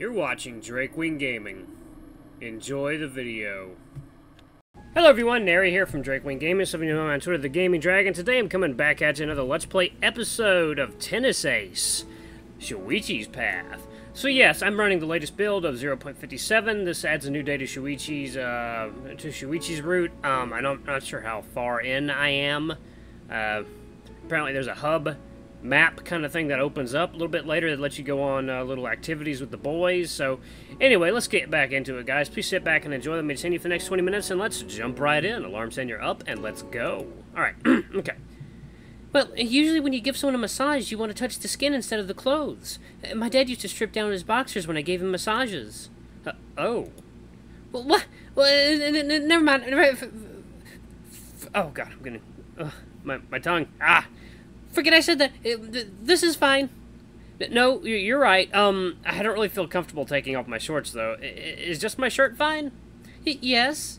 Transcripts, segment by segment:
You're watching Drakewing Gaming. Enjoy the video. Hello everyone, Nary here from Drakewing Gaming, some of you know on Twitter, The Gaming Dragon. Today I'm coming back at you another Let's Play episode of Tennis Ace, Shuichi's Path. So yes, I'm running the latest build of 0.57. This adds a new day to Shuichi's, uh, to Shuichi's route. Um, I don't, I'm not sure how far in I am. Uh, apparently there's a hub map kind of thing that opens up a little bit later that lets you go on uh, little activities with the boys. So, anyway, let's get back into it, guys. Please sit back and enjoy. Me continue for the next 20 minutes, and let's jump right in. Alarm sender up, and let's go. All right, okay. Well, usually when you give someone a massage, you want to touch the skin instead of the clothes. Uh, My dad used to strip down his boxers when I gave him massages. Uh, oh. Well, what? Well, uh, never mind. Oh, God, I'm gonna... Ugh, my, my tongue. Ah! Forget I said that. This is fine. No, you're right. Um, I don't really feel comfortable taking off my shorts, though. Is just my shirt fine? Yes.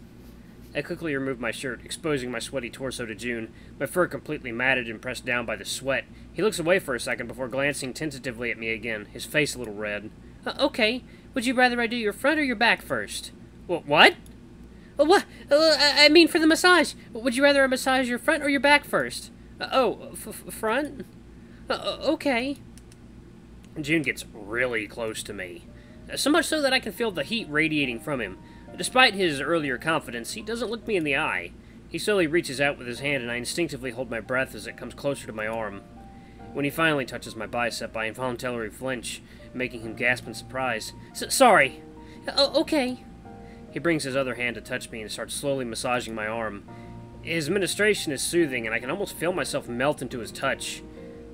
I quickly removed my shirt, exposing my sweaty torso to Jun, my fur completely matted and pressed down by the sweat. He looks away for a second before glancing tentatively at me again, his face a little red. Uh, okay. Would you rather I do your front or your back first? Wh- what? Uh, what? Uh, I I mean, for the massage. Would you rather I massage your front or your back first? Uh, oh, front? Uh, uh, okay. Jun gets really close to me. Uh, So much so that I can feel the heat radiating from him. Despite his earlier confidence, he doesn't look me in the eye. He slowly reaches out with his hand, and I instinctively hold my breath as it comes closer to my arm. When he finally touches my bicep, I involuntarily flinch, making him gasp in surprise. S- sorry. Oh, okay. He brings his other hand to touch me and starts slowly massaging my arm. His ministration is soothing, and I can almost feel myself melt into his touch.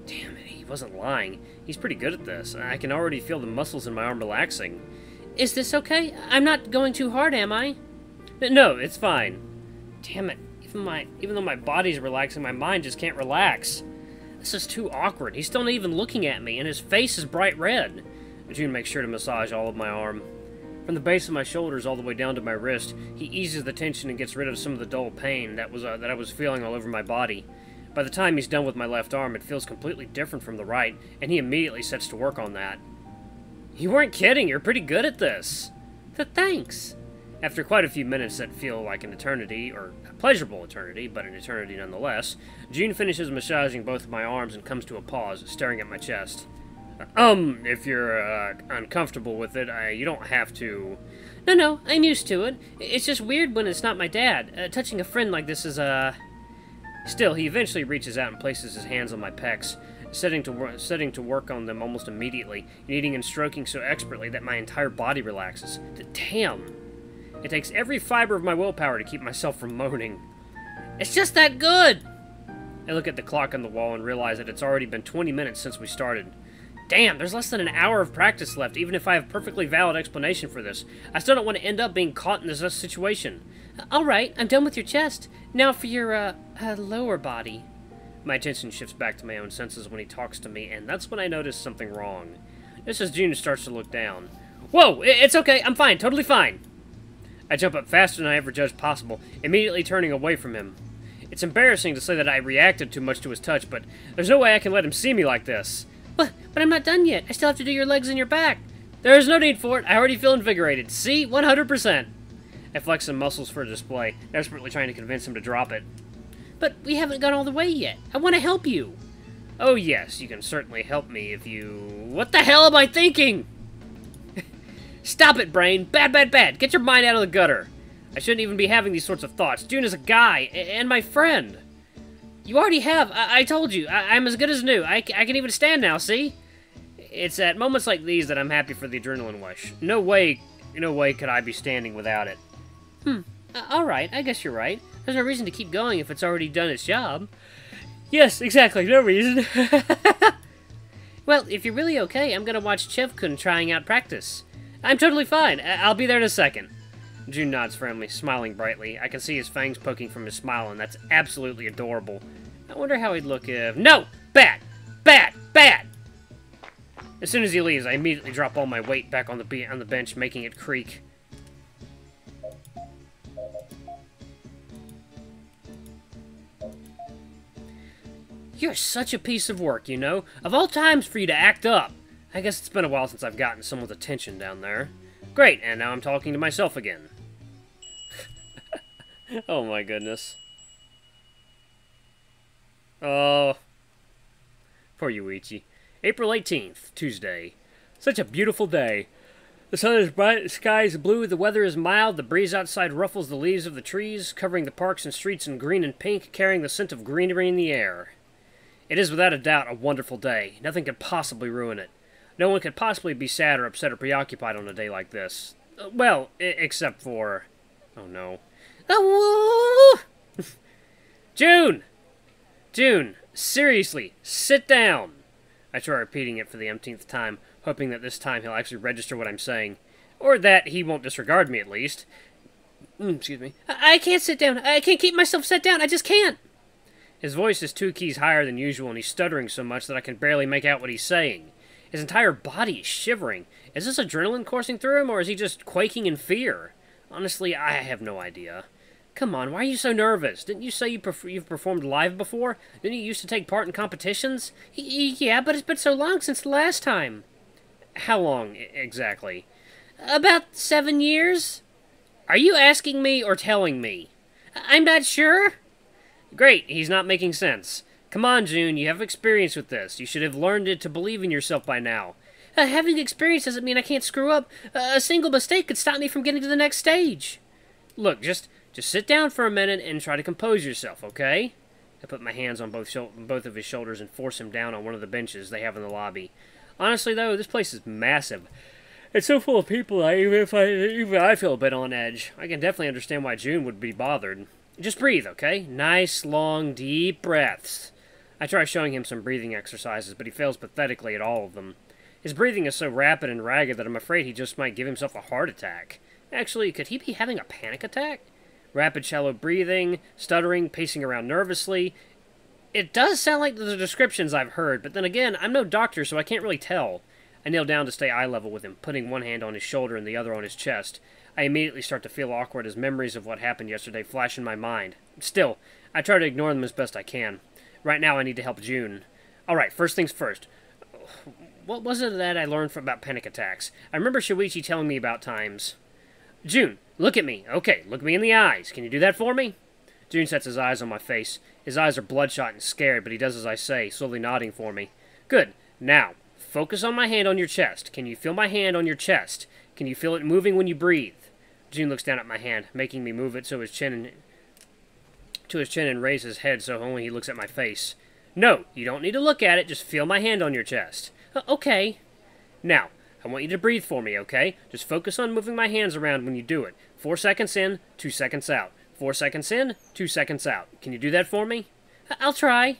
Damn it, he wasn't lying. He's pretty good at this. I can already feel the muscles in my arm relaxing. Is this okay? I'm not going too hard, am I? No, it's fine. Damn it. Even my even though my body's relaxing, my mind just can't relax. This is too awkward. He's still not even looking at me, and his face is bright red. Jun makes sure to massage all of my arm. From the base of my shoulders all the way down to my wrist, he eases the tension and gets rid of some of the dull pain that was uh, that I was feeling all over my body. By the time he's done with my left arm, it feels completely different from the right, and he immediately sets to work on that. You weren't kidding. You're pretty good at this. Th- thanks. After quite a few minutes that feel like an eternity, or a pleasurable eternity, but an eternity nonetheless, Jun finishes massaging both of my arms and comes to a pause, staring at my chest. Um, if you're uh, uncomfortable with it, I, you don't have to. No, no, I'm used to it. It's just weird when it's not my dad. Uh, touching a friend like this is, uh. Still, he eventually reaches out and places his hands on my pecs, setting to, setting to work on them almost immediately, kneading and stroking so expertly that my entire body relaxes. Damn! It takes every fiber of my willpower to keep myself from moaning. It's just that good! I look at the clock on the wall and realize that it's already been 20 minutes since we started. Damn, there's less than an hour of practice left, even if I have perfectly valid explanation for this. I still don't want to end up being caught in this situation. Alright, I'm done with your chest. Now for your, uh, uh, lower body. My attention shifts back to my own senses when he talks to me, and that's when I notice something wrong. This is Jun starts to look down. Whoa, it's okay, I'm fine, totally fine. I jump up faster than I ever judged possible, immediately turning away from him. It's embarrassing to say that I reacted too much to his touch, but there's no way I can let him see me like this. But, but I'm not done yet. I still have to do your legs and your back. There is no need for it. I already feel invigorated. See? 100%. I flex some muscles for display, desperately trying to convince him to drop it. But we haven't gone all the way yet. I want to help you. Oh, yes, you can certainly help me if you. What the hell am I thinking? Stop it, brain. Bad, bad, bad. Get your mind out of the gutter. I shouldn't even be having these sorts of thoughts. Jun is a guy, and my friend. You already have. I, I told you. I- I'm as good as new. I can even stand now, see? It's at moments like these that I'm happy for the adrenaline rush. No way, no way could I be standing without it. Hmm. Uh, all right. I guess you're right. There's no reason to keep going if it's already done its job. Yes, exactly. No reason. well, if you're really okay, I'm gonna watch Chevkun trying out practice. I'm totally fine. I- I'll be there in a second. Jun nods firmly, smiling brightly. I can see his fangs poking from his smile, and that's absolutely adorable. I wonder how he'd look if... No! Bad! Bad! Bad! As soon as he leaves, I immediately drop all my weight back on the be on the bench, making it creak. You're such a piece of work, you know? Of all times for you to act up. I guess it's been a while since I've gotten someone's attention down there. Great, and now I'm talking to myself again. oh my goodness. Oh. Poor Yuuichi. April 18th, Tuesday. Such a beautiful day. The sun is bright, the sky is blue, the weather is mild, the breeze outside ruffles the leaves of the trees, covering the parks and streets in green and pink, carrying the scent of greenery in the air. It is without a doubt a wonderful day. Nothing could possibly ruin it. No one could possibly be sad or upset or preoccupied on a day like this. Uh, well, except for... Oh no. Jun! Jun, seriously, sit down! I try repeating it for the umpteenth time hoping that this time he'll actually register what I'm saying. Or that he won't disregard me, at least. Mm, excuse me. I, I can't sit down. I can't keep myself set down. I just can't. His voice is two keys higher than usual, and he's stuttering so much that I can barely make out what he's saying. His entire body is shivering. Is this adrenaline coursing through him, or is he just quaking in fear? Honestly, I have no idea. Come on, why are you so nervous? Didn't you say you you've performed live before? Didn't you used to take part in competitions? Y yeah, but it's been so long since the last time. How long, exactly? About seven years. Are you asking me or telling me? I'm not sure. Great, he's not making sense. Come on, Jun, you have experience with this. You should have learned it to believe in yourself by now. Uh, having experience doesn't mean I can't screw up. Uh, a single mistake could stop me from getting to the next stage. Look, just just sit down for a minute and try to compose yourself, okay? I put my hands on both both of his shoulders and force him down on one of the benches they have in the lobby. Honestly, though, this place is massive. It's so full of people. I, even if I even I feel a bit on edge. I can definitely understand why Jun would be bothered. Just breathe, okay? Nice, long, deep breaths. I try showing him some breathing exercises, but he fails pathetically at all of them. His breathing is so rapid and ragged that I'm afraid he just might give himself a heart attack. Actually, could he be having a panic attack? Rapid, shallow breathing, stuttering, pacing around nervously. It does sound like the descriptions I've heard, but then again, I'm no doctor, so I can't really tell. I kneel down to stay eye level with him, putting one hand on his shoulder and the other on his chest. I immediately start to feel awkward as memories of what happened yesterday flash in my mind. Still, I try to ignore them as best I can. Right now, I need to help Jun. Alright, first things first. What was it that I learned from, about panic attacks? I remember Shuichi telling me about times. Jun, look at me. Okay, look me in the eyes. Can you do that for me? Jun sets his eyes on my face. His eyes are bloodshot and scared, but he does as I say, slowly nodding for me. Good. Now, focus on my hand on your chest. Can you feel my hand on your chest? Can you feel it moving when you breathe? Jun looks down at my hand, making me move it so his chin and, to his chin and raise his head so only he looks at my face. No, you don't need to look at it. Just feel my hand on your chest. Uh, okay. Now, I want you to breathe for me, okay? Just focus on moving my hands around when you do it. Four seconds in, two seconds out. Four seconds in, two seconds out. Can you do that for me? I'll try.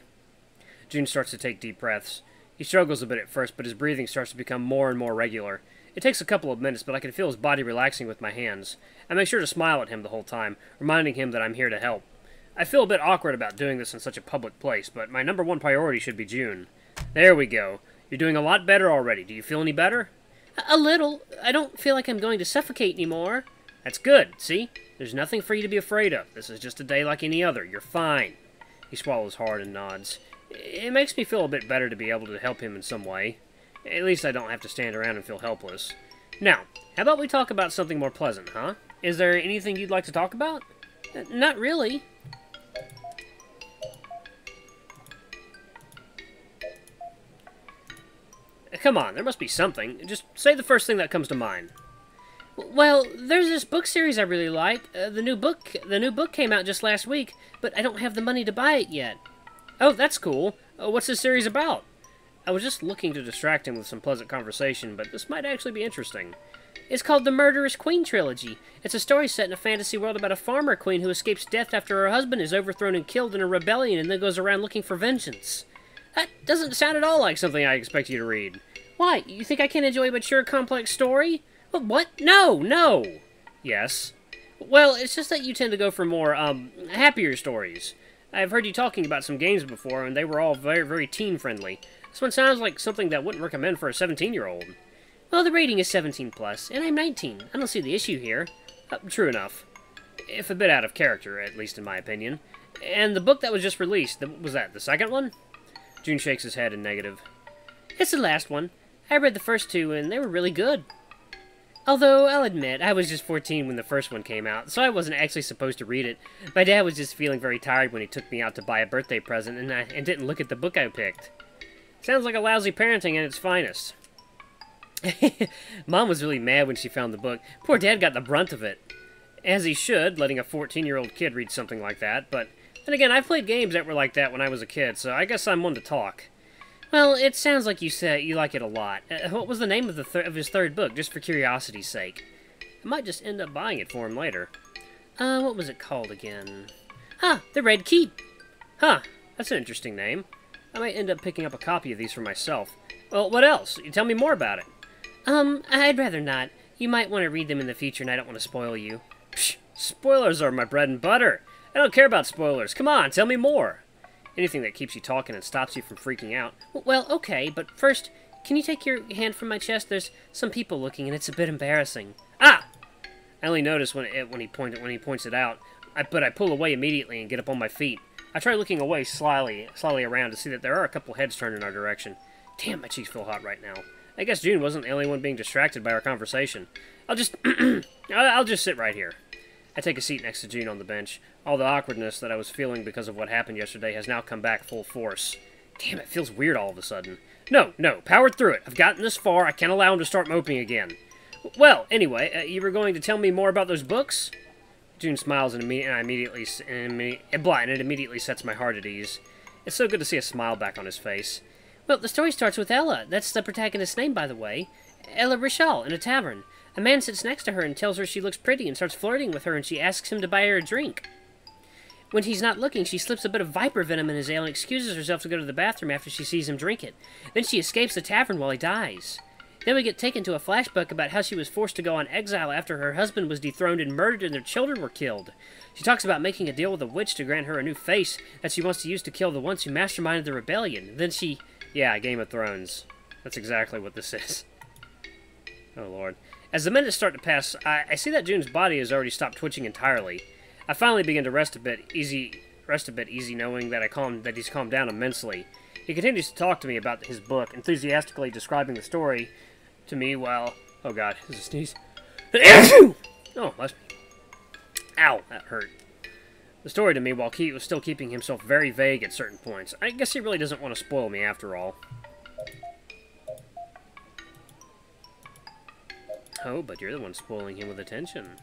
Jun starts to take deep breaths. He struggles a bit at first, but his breathing starts to become more and more regular. It takes a couple of minutes, but I can feel his body relaxing with my hands. I make sure to smile at him the whole time, reminding him that I'm here to help. I feel a bit awkward about doing this in such a public place, but my number one priority should be Jun. There we go. You're doing a lot better already. Do you feel any better? A little. I don't feel like I'm going to suffocate anymore. That's good, see? There's nothing for you to be afraid of. This is just a day like any other. You're fine. He swallows hard and nods. It makes me feel a bit better to be able to help him in some way. At least I don't have to stand around and feel helpless. Now, how about we talk about something more pleasant, huh? Is there anything you'd like to talk about? Not really. Come on, there must be something. Just say the first thing that comes to mind. Well, there's this book series I really like. Uh, the new book, the new book came out just last week, but I don't have the money to buy it yet. Oh, that's cool. Uh, what's this series about? I was just looking to distract him with some pleasant conversation, but this might actually be interesting. It's called the Murderous Queen Trilogy. It's a story set in a fantasy world about a farmer queen who escapes death after her husband is overthrown and killed in a rebellion and then goes around looking for vengeance. That doesn't sound at all like something I expect you to read. Why? You think I can't enjoy a mature, complex story? But what? No, no. Yes. Well, it's just that you tend to go for more, um, happier stories. I've heard you talking about some games before, and they were all very, very teen-friendly. This one sounds like something that wouldn't recommend for a 17-year-old. Well, the rating is 17+, plus, and I'm 19. I don't see the issue here. Uh, true enough. If a bit out of character, at least in my opinion. And the book that was just released, the, was that the second one? Jun shakes his head in negative. It's the last one. I read the first two, and they were really good. Although, I'll admit, I was just 14 when the first one came out, so I wasn't actually supposed to read it. My dad was just feeling very tired when he took me out to buy a birthday present and, I, and didn't look at the book I picked. Sounds like a lousy parenting at its finest. Mom was really mad when she found the book. Poor dad got the brunt of it. As he should, letting a 14-year-old kid read something like that, but... Then again, I've played games that were like that when I was a kid, so I guess I'm one to talk. Well, it sounds like you said you like it a lot. Uh, what was the name of the of his third book, just for curiosity's sake? I might just end up buying it for him later. Uh, what was it called again? Huh, The Red Keep. Huh, that's an interesting name. I might end up picking up a copy of these for myself. Well, what else? You tell me more about it. Um, I'd rather not. You might want to read them in the future, and I don't want to spoil you. Psh, spoilers are my bread and butter. I don't care about spoilers. Come on, tell me more. Anything that keeps you talking and stops you from freaking out. Well, okay, but first, can you take your hand from my chest? There's some people looking, and it's a bit embarrassing. Ah! I only notice when it, when he pointed when he points it out. I, but I pull away immediately and get up on my feet. I try looking away slyly, slyly around to see that there are a couple heads turned in our direction. Damn, my cheeks feel hot right now. I guess Jun wasn't the only one being distracted by our conversation. I'll just... I'll just sit right here. I take a seat next to Jun on the bench. All the awkwardness that I was feeling because of what happened yesterday has now come back full force. Damn, it feels weird all of a sudden. No, no, powered through it. I've gotten this far. I can't allow him to start moping again. Well, anyway, uh, you were going to tell me more about those books? Jun smiles and, and I immediately and, and. It immediately sets my heart at ease. It's so good to see a smile back on his face. Well, the story starts with Ella. That's the protagonist's name, by the way. Ella Richal in a tavern. A man sits next to her and tells her she looks pretty and starts flirting with her and she asks him to buy her a drink. When he's not looking, she slips a bit of viper venom in his ale and excuses herself to go to the bathroom after she sees him drink it. Then she escapes the tavern while he dies. Then we get taken to a flashback about how she was forced to go on exile after her husband was dethroned and murdered and their children were killed. She talks about making a deal with a witch to grant her a new face that she wants to use to kill the ones who masterminded the rebellion. Then she... Yeah, Game of Thrones. That's exactly what this is. Oh, Lord. As the minutes start to pass, I, I see that Jun's body has already stopped twitching entirely. I finally begin to rest a bit, easy, rest a bit easy, knowing that I calm, that he's calmed down immensely. He continues to talk to me about his book, enthusiastically describing the story to me while, oh god, is a sneeze? oh. Ow, that hurt. The story to me while he was still keeping himself very vague at certain points. I guess he really doesn't want to spoil me after all. Oh, but you're the one spoiling him with attention.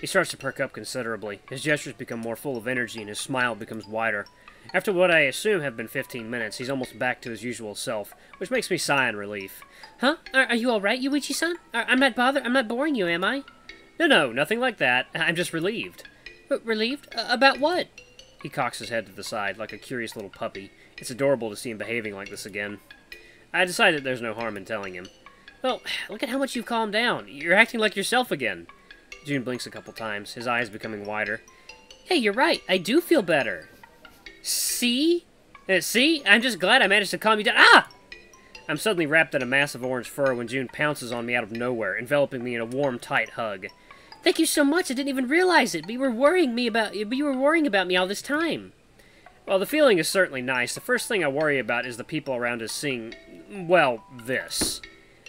He starts to perk up considerably. His gestures become more full of energy, and his smile becomes wider. After what I assume have been 15 minutes, he's almost back to his usual self, which makes me sigh in relief. Huh? Are, are you alright, Yuuichi-san? I'm not bothered. I'm not boring you, am I? No, no, nothing like that. I'm just relieved. R relieved? Uh, about what? He cocks his head to the side, like a curious little puppy. It's adorable to see him behaving like this again. I decide that there's no harm in telling him. Well, look at how much you've calmed down. You're acting like yourself again. Jun blinks a couple times, his eyes becoming wider. Hey, you're right. I do feel better. See? Uh, see? I'm just glad I managed to calm you down. Ah! I'm suddenly wrapped in a mass of orange fur when Jun pounces on me out of nowhere, enveloping me in a warm, tight hug. Thank you so much. I didn't even realize it. But you were worrying me about you were worrying about me all this time. Well, the feeling is certainly nice. The first thing I worry about is the people around us seeing, well, this.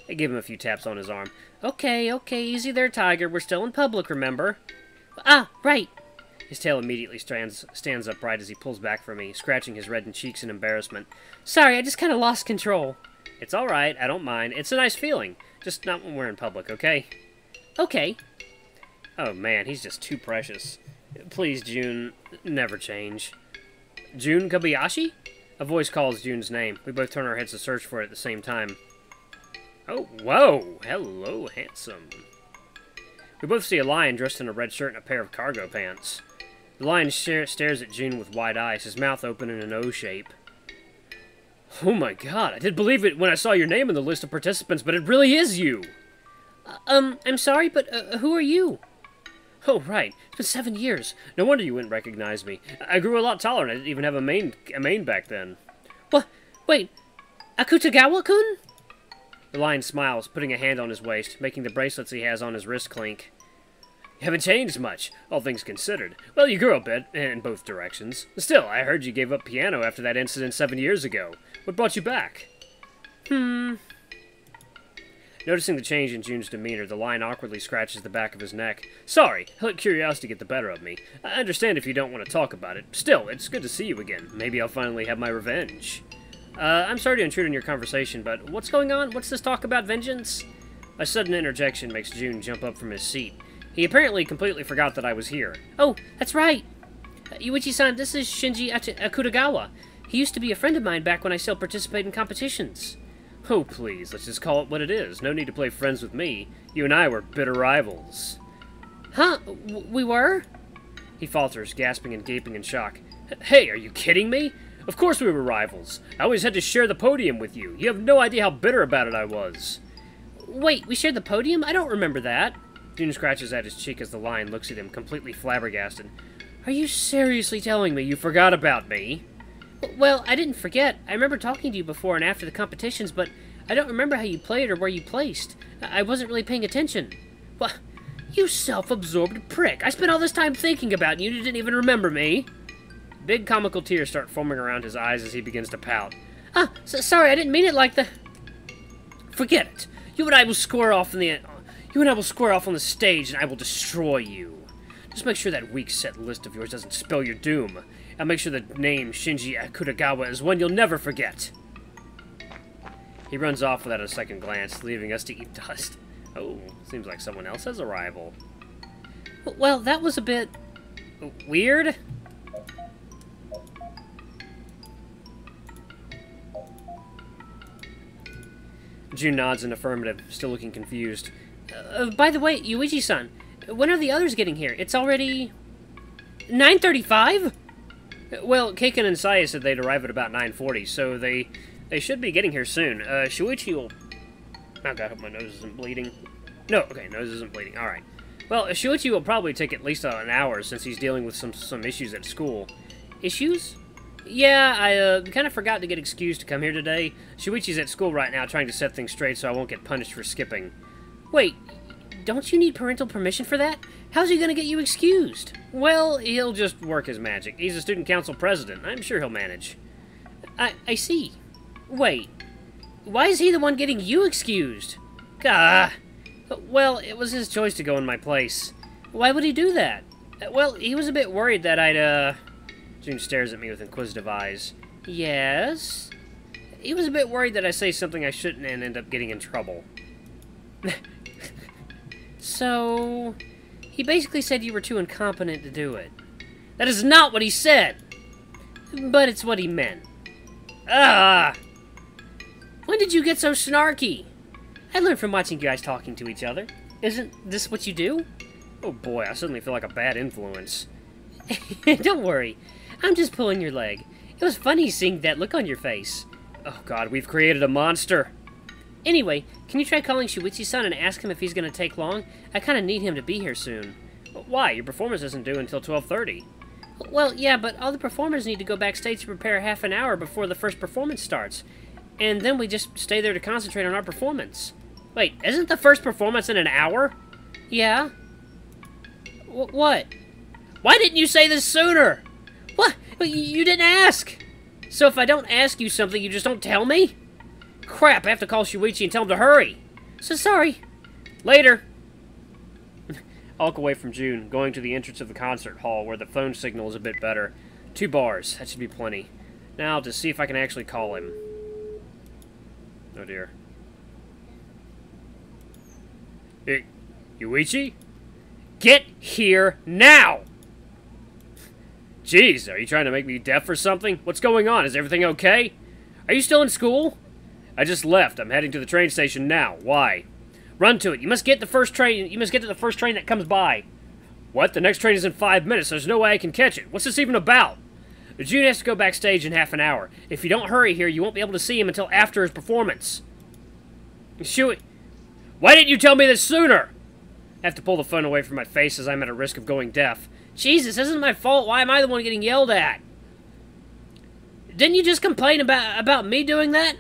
I give him a few taps on his arm. Okay, okay, easy there, Tiger. We're still in public, remember? Ah, right. His tail immediately stands, stands upright as he pulls back from me, scratching his reddened cheeks in embarrassment. Sorry, I just kind of lost control. It's all right. I don't mind. It's a nice feeling. Just not when we're in public, okay? Okay. Oh, man, he's just too precious. Please, Jun, never change. Jun Kobayashi? A voice calls Jun's name. We both turn our heads to search for it at the same time. Oh, whoa! Hello, handsome. We both see a lion dressed in a red shirt and a pair of cargo pants. The lion stares at Jun with wide eyes, his mouth open in an O shape. Oh my god, I didn't believe it when I saw your name in the list of participants, but it really is you! Uh, um, I'm sorry, but uh, who are you? Oh, right. It's been seven years. No wonder you wouldn't recognize me. I grew a lot taller and I didn't even have a mane, a mane back then. What? Wait, Akutagawa-kun? The lion smiles, putting a hand on his waist, making the bracelets he has on his wrist clink. You haven't changed much, all things considered. Well, you grew a bit, in both directions. Still, I heard you gave up piano after that incident seven years ago. What brought you back? Hmm. Noticing the change in Jun's demeanor, the lion awkwardly scratches the back of his neck. Sorry, I let curiosity get the better of me. I understand if you don't want to talk about it. Still, it's good to see you again. Maybe I'll finally have my revenge. Uh, I'm sorry to intrude on your conversation, but what's going on? What's this talk about vengeance? A sudden interjection makes Jun jump up from his seat. He apparently completely forgot that I was here. Oh, that's right. Uh, Yuuichi-san, this is Shinji Akutagawa. He used to be a friend of mine back when I still participated in competitions. Oh, please, let's just call it what it is. No need to play friends with me. You and I were bitter rivals. Huh? We were? He falters, gasping and gaping in shock. Hey, are you kidding me? Of course we were rivals. I always had to share the podium with you. You have no idea how bitter about it I was. Wait, we shared the podium? I don't remember that. Jun scratches at his cheek as the lion looks at him, completely flabbergasted. Are you seriously telling me you forgot about me? Well, I didn't forget. I remember talking to you before and after the competitions, but I don't remember how you played or where you placed. I wasn't really paying attention. Well, you self-absorbed prick. I spent all this time thinking about you and you didn't even remember me. Big comical tears start forming around his eyes as he begins to pout. Ah, so, sorry, I didn't mean it like the... Forget it. You and I will square off in the... You and I will square off on the stage and I will destroy you. Just make sure that weak set list of yours doesn't spell your doom. And make sure the name Shinji Akutagawa is one you'll never forget. He runs off without a second glance, leaving us to eat dust. Oh, seems like someone else has a rival. Well, that was a bit... weird? Jun nods in affirmative, still looking confused. Uh, by the way, Yuuichi-san, when are the others getting here? It's already... 9.35? Well, Keiken and Saya said they'd arrive at about 9.40, so they they should be getting here soon. Uh, Shuichi will... Oh god, I hope my nose isn't bleeding. No, okay, nose isn't bleeding. Alright. Well, Shuichi will probably take at least an hour since he's dealing with some, some issues at school. Issues? Yeah, I uh, kind of forgot to get excused to come here today. Shuichi's at school right now trying to set things straight so I won't get punished for skipping. Wait, don't you need parental permission for that? How's he gonna get you excused? Well, he'll just work his magic. He's a student council president. I'm sure he'll manage. I, I see. Wait. Why is he the one getting you excused? Gah. Well, it was his choice to go in my place. Why would he do that? Well, he was a bit worried that I'd, uh... Jun stares at me with inquisitive eyes. Yes? He was a bit worried that I say something I shouldn't and end up getting in trouble. So, he basically said you were too incompetent to do it. That is not what he said! But it's what he meant. Ah! When did you get so snarky? I learned from watching you guys talking to each other. Isn't this what you do? Oh boy, I suddenly feel like a bad influence. Don't worry. I'm just pulling your leg. It was funny seeing that look on your face. Oh god, we've created a monster. Anyway, can you try calling Shuichi-san and ask him if he's going to take long? I kind of need him to be here soon. Why? Your performance isn't due until 12.30. Well, yeah, but all the performers need to go backstage to prepare half an hour before the first performance starts. And then we just stay there to concentrate on our performance. Wait, isn't the first performance in an hour? Yeah. W what? Why didn't you say this sooner? What? You didn't ask! So if I don't ask you something, you just don't tell me? Crap, I have to call Shuichi and tell him to hurry. So sorry. Later. Walk away from Jun, going to the entrance of the concert hall where the phone signal is a bit better. Two bars, that should be plenty. Now, to see if I can actually call him. Oh dear. Hey, Yuuichi? Get here now! Jeez, are you trying to make me deaf or something? What's going on? Is everything okay? Are you still in school? I just left. I'm heading to the train station now. Why? Run to it. You must get the first train. You must get to the first train that comes by. What? The next train is in five minutes. There's no way I can catch it. What's this even about? Jun has to go backstage in half an hour. If you don't hurry here, you won't be able to see him until after his performance. Shuey, why didn't you tell me this sooner? I have to pull the phone away from my face as I'm at a risk of going deaf. Jesus, this isn't my fault. Why am I the one getting yelled at? Didn't you just complain about about me doing that?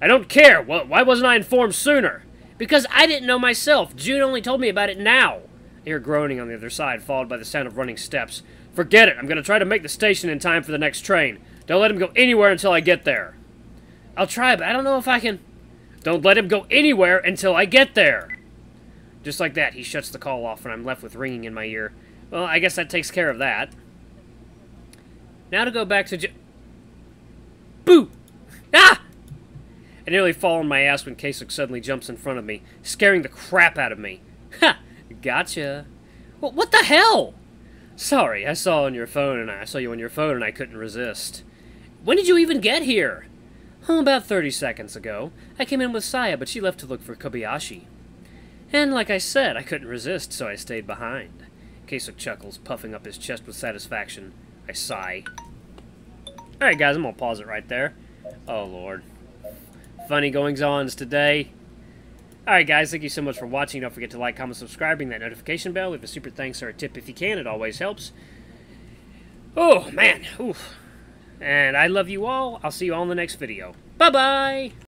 I don't care. Why wasn't I informed sooner? Because I didn't know myself. Jun only told me about it now. I hear groaning on the other side, followed by the sound of running steps. Forget it. I'm going to try to make the station in time for the next train. Don't let him go anywhere until I get there. I'll try, but I don't know if I can... Don't let him go anywhere until I get there. Just like that, he shuts the call off and I'm left with ringing in my ear. Well, I guess that takes care of that. Now to go back to Boo! Ah! I nearly fall on my ass when Kasich suddenly jumps in front of me, scaring the crap out of me. Ha! Gotcha. Well, what the hell? Sorry, I saw on your phone and I saw you on your phone and I couldn't resist. When did you even get here? Oh, about 30 seconds ago. I came in with Saya, but she left to look for Kobayashi. And like I said, I couldn't resist, so I stayed behind. Kasich chuckles, puffing up his chest with satisfaction. I sigh. Alright guys, I'm gonna pause it right there. Oh lord. Funny goings-ons today. Alright guys, thank you so much for watching. Don't forget to like, comment, subscribe, ring that notification bell. Leave a super thanks or a tip if you can. It always helps. Oh, man. Oof. And I love you all. I'll see you all in the next video. Bye-bye!